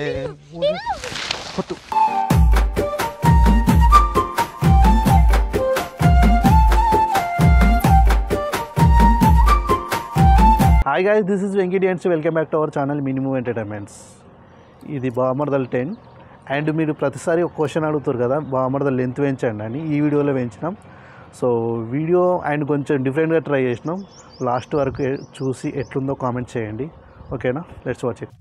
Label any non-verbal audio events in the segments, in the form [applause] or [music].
ఏ కొట్టు hi guys this is Venkati and welcome back to our channel minimum entertainments ఇది బామర్దల్ ten and మీరు ప్రతిసారి ఒక క్వశ్చన్ అడుగుతారు కదా బామర్దల్ లెంత్ పెంచండి అని ఈ వీడియోలో పెంచినాం సో వీడియో అండ్ కొంచెం డిఫరెంట్గా ట్రై చేసినాం. లాస్ట్ వరకు చూసి ఎట్లుందో కామెంట్ చేయండి. ఓకేనా లెట్స్ వాచ్ ఇట్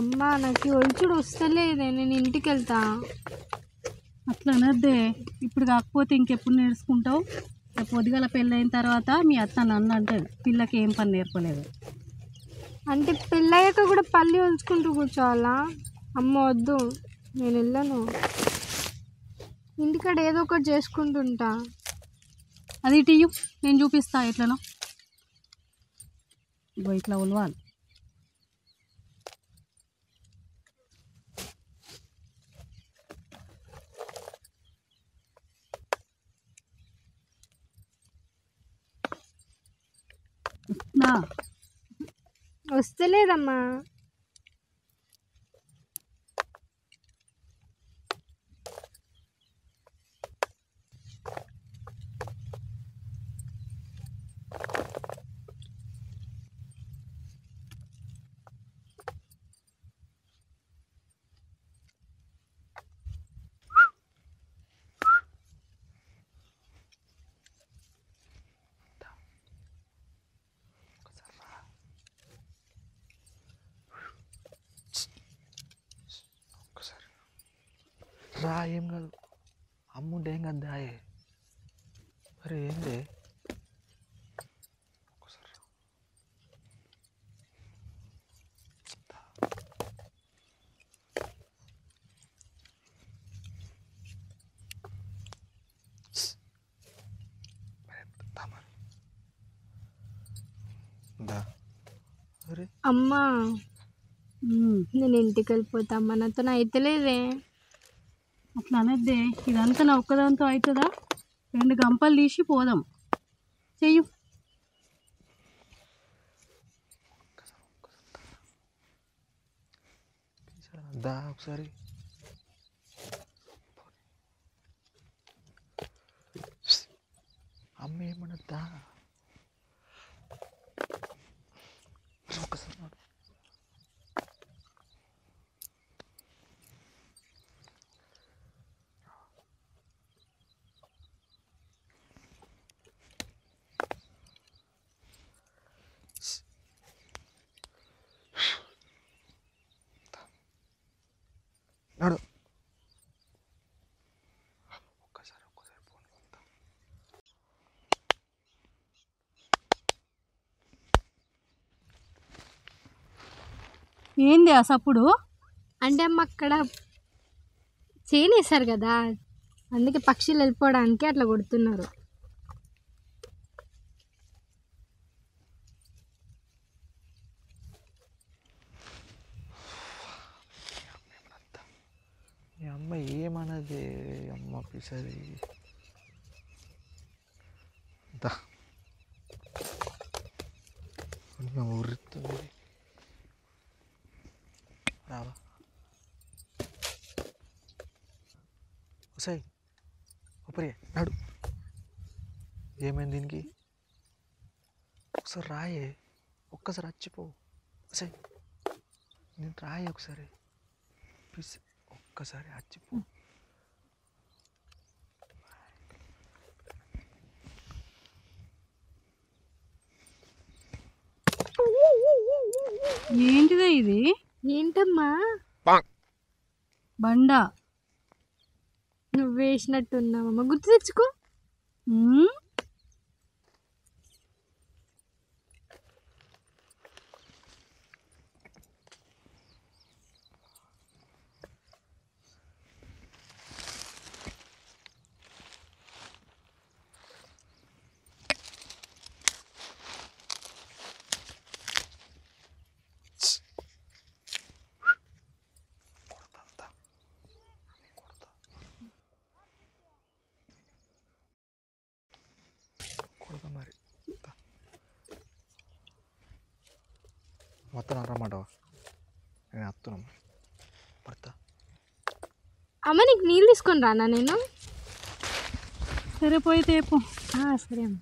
అమ్మా నాకు ఒలుచుడు వస్తలేదే నేను ఇంటికి వెళ్తా అట్లా అనద్దే. ఇప్పుడు కాకపోతే ఇంకెప్పుడు నేర్చుకుంటావు? పొద్దుగల పెళ్ళైన తర్వాత మీ అత్త నన్ను అంటది పిల్లకి ఏం పని నేర్పలేదు. అంటే పెళ్ళయ్యాక కూడా పల్లి ఉంచుకుంటూ కూర్చోవాలా? అమ్మ వద్దు నేను వెళ్ళను. ఇంటికాడ ఏదో ఒకటి చేసుకుంటుంటా. అది ఇయ్యు నేను చూపిస్తా ఎట్లనో. ఇట్లా ఉలవాలి నా వస్తలేదమ్మా. రా ఏం కాదు. అమ్ముంటే ఏం కాదు దాయే. మరి ఏంది? అరే. అమ్మా నేను ఇంటికి వెళ్ళిపోతా అమ్మా నాతో అయితలేదే అట్లా అనద్దే. ఇదంతా నా ఒక్కదాంతో అవుతుందా రెండు గంపలు తీసి పోదాం. చెయ్యు. దా ఒకసారి. అమ్మ ఏమన్నా ఒకసారి నడు. నడు ఒక్కసారి ఒక్కసారి ఫోన్ పంపుతా ఏంది ఆ సప్పుడు? అంటే అమ్మ అక్కడ చేనేసారు కదా అందుకే పక్షులు వెళ్ళిపోవడానికి అట్లా కొడుతున్నారు. అమ్మ ఏమన్నది? అమ్మ పిసరి. ఉరుతుంది ఒప్పరియా నాడు. ఏమైంది దీనికి? ఒకసారి రాయే ఒక్కసారి వచ్చిపో వసాయి నేను రాయే ఒకసారి. ప్లీజ్ ఒక్కసారి వచ్చిపో ఏంటిదే ఇది? ఏంటమ్మా? బండ. నువ్వు వేసినట్టున్నావమ్మా గుర్తు తెచ్చుకో. నేను వస్తున్నాం పడతా అమ్మ నీకు నీళ్ళు తీసుకొని రానా నేను? సరే పోయి తేపు. ఆ, సరే అమ్మ.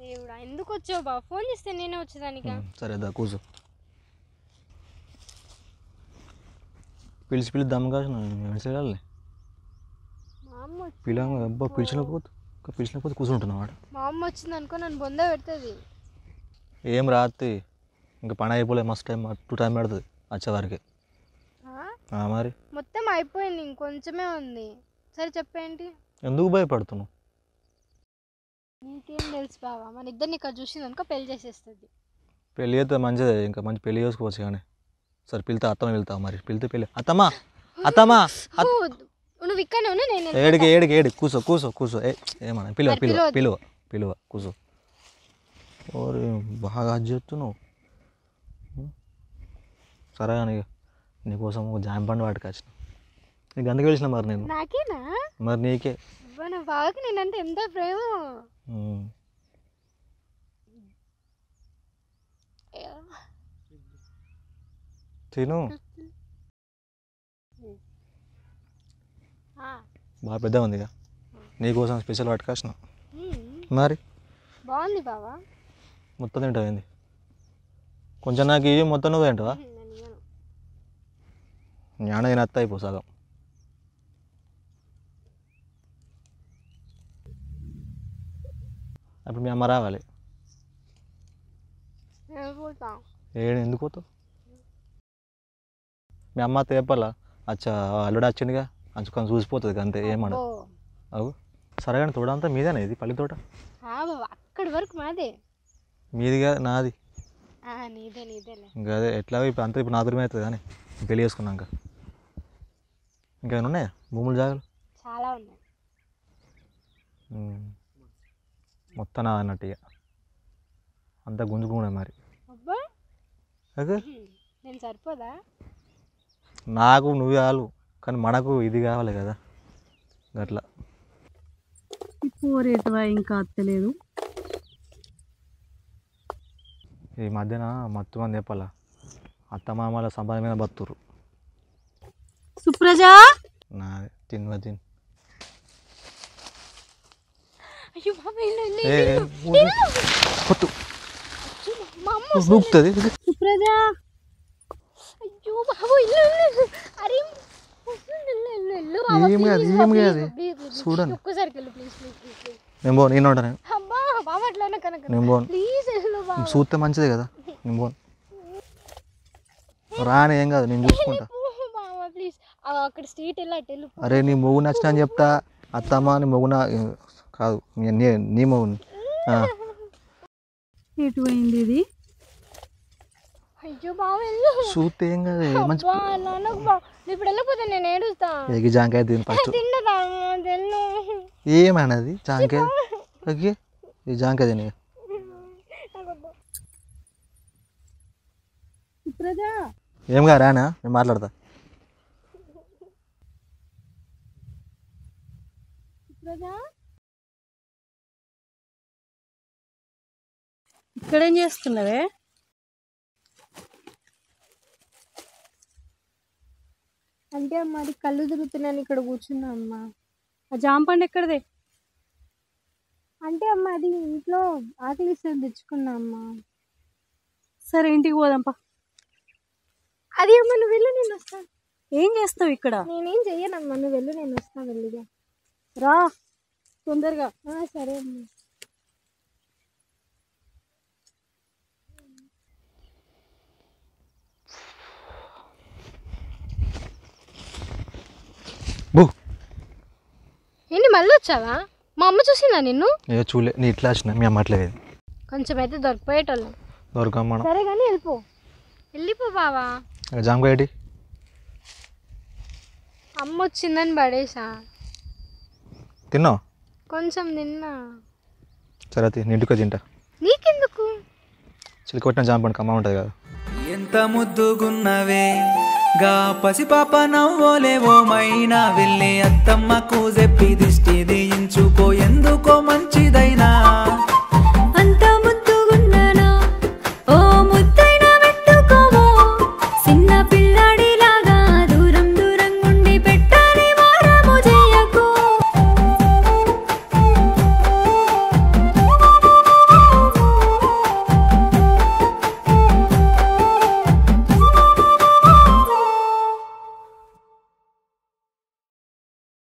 దేవుడా ఎందుకు వచ్చావు బా? ఫోన్ చేస్తే నేనే వచ్చేదానికా? సరే దా కూర్చో. పిలిచి పిలిచి దమ్ము కాసిన వెళ్ళాలి మా అమ్మ వచ్చి- పిల్ల అబ్బా పిలిచినకపోతే పిలిచినకపోతే కూర్చుంటున్నావు వాడు మా అమ్మ వచ్చింది అనుకో నన్ను బొంద పెడుతుంది. ఏం రాత్రి? ఇంకా పని అయిపోలే మస్తు టైం టూ టైం పడుతుంది వచ్చేవారికి మరి? మొత్తం అయిపోయింది ఇంకొంచెమే ఉంది. సరే చెప్పేంటి? ఎందుకు భయపడుతున్నావు? నీకేం తెలుసు బావా మన ఇద్దరిని ఇక్కడ చూసింది అనుకో పెళ్ళి చేసేస్తుంది. పెళ్ళి అయితే మంచిదే ఇంకా మంచి పెళ్ళి చేసుకోవచ్చు కానీ. సరే పిలితే అత్తమ్మ వెళ్తావు మరి. పిలితే పెళ్ళి. అత్తమ్మా అత్తమ్మా నువ్వు నేను వెళ్తా. ఏడికి ఏడికి ఏడికి. కూర్చో కూర్చో కూర్చో ఏ ఏమన్నా పిలువ పిలువ. పిలువ పిలువ కూర్చో ఓరి బాగా చెప్తున్నావు సరే కానీ నీకోసం ఒక జామ పండు వాటికి వచ్చిన నీకు అందుకు తెలిసిన మరి నేను. నాకేనా? మరి నీకే. బావకి నేనంటే ఎంత ప్రేమ. ఉమ్. తిను. బాగా పెద్ద ఉంది ఇక నీకోసం స్పెషల్ పట్టుకొచ్చిన మరి? బాగుంది బావా. మొత్తం తింటావు ఏంది? కొంచెం నాకు ఇవి మొత్తం నువ్వు తింటావా? ఉమ్, నేను. జ్ఞాన తినత్త అయిపో సగం. అప్పుడు మీ అమ్మ రావాలి. ఏడు ఎందుకు పోతావు? మీ అమ్మ తేపాలా అచ్చా అల్లుడు వచ్చిందిగా అంచుకొని చూసిపోతుంది అంతే ఏమడ ఓ అవు సరే కానీ తోడంతా మీదేనా ఇది పల్లి తోట? అక్కడి వరకు మాదే. మీదిగా నాది. ఇంకా అదే ఎట్లా ఇప్పుడు అంతా ఇప్పుడు నా దూరం అవుతుంది కానీ పెళ్ళి చేసుకున్నాక. ఇంకేమైనా ఉన్నాయా? భూములు జాగాలు? చాలా ఉన్నాయి. మొత్తం అన్నట్టు ఇక అంతా గుంజుకున్నాయి మరి. అదే నేను సరిపోదా? నాకు నువ్వు చాలు కానీ మనకు ఇది కావాలి కదా. అట్లా ఇంకా అత్తలేదు. ఈ మధ్యన మత్తు మంది చెప్పాలా. అత్త మామల సంపాదన మీద బతురు సుప్రజ! నాది తిన్న తిన్. ఏం కాదు, please, ఏం please, కాదు. please, please, చూడండి. ఒక్కసారికి వెళ్ళు ప్లీజ్ ప్లీజ్ ప్లీజ్ ప్లీజ్ నేను పో నేను ఉంటాను అబ్బా బాబా అట్లా కనుక నేను పోను. ప్లీజ్ వెళ్ళు బాబా. చూస్తే మంచిదే కదా. నేను పోను. రాని ఏం కాదు నేను చూసుకుంటా. [laughs] ప్లీజ్ అక్కడ స్ట్రీట్ వెళ్ళి అటు వెళ్ళు. అరే నీ మొగ్గు నచ్చిన అని చెప్తా. అత్తమ్మ నీ మొగ్గు నా కాదు నీ- మొగ్గుని ఎటు పోయింది ఇది? అయ్యో బాబా వెళ్ళు చూస్తే ఏం కాదు ఏ మంచి అబ్బా. అలా అనకు బా నువ్వు ఇప్పుడు వెళ్ళకపోతే నేను ఏడుస్తా. ఎగి జాంకాయ తిని ఫస్ట్ తిన్నదా? తెల్లు ఏమన్నది? జాంకాయ? ఓకే ఈ జాంకాయ తిని ఏం కాదు రానా? నేను మాట్లాడతా. ఇక్కడేం చేస్తున్నావే? అంటే మరి కళ్ళు తిరుగుతున్నాను ఇక్కడ కూర్చున్నా అమ్మా ఆ జామ పండు ఎక్కడదే? అంటే అమ్మ అది ఇంట్లో ఆకలి తెచ్చుకున్నా అమ్మా. సరే ఇంటికి పోదాంపా అది అమ్మ నువ్వు వెళ్ళు నేను వస్తాను ఏం చేస్తావు ఇక్కడ? నేనేం చెయ్యనమ్మా నువ్వు వెళ్ళు నేను వస్తాను వెళ్ళిగా. రా తొందరగా. సరే అమ్మా. బూ. ఏంటి మళ్ళీ వచ్చావా? మా అమ్మ చూసిందా నిన్ను? ఏ చూలే నీ ఇట్లా వచ్చిన మీ అమ్మ అట్లేదు కొంచెం అయితే దొరికిపోయేటోళ్ళం. దొరకం మనం. సరే కానీ వెళ్ళిపో. వెళ్ళిపో బావా. జాంకాయ ఏంటి అమ్మ వచ్చిందని పడేసా. తిన్నావు? కొంచెం తిన్నా. సరే అయితే నీ ఇంటికి తింటా. నీకెందుకు? చిలికి కొట్టిన జామ పండు కమ్మ ఉంటుంది కదా. ఎంత ముద్దుగున్నవే. గా పసిపాప నవ్వోలే ఓ మైనా వెళ్ళి అత్తమ్మకు చెప్పి దిష్టి దించుకో ఎందుకో మంచిదైనా.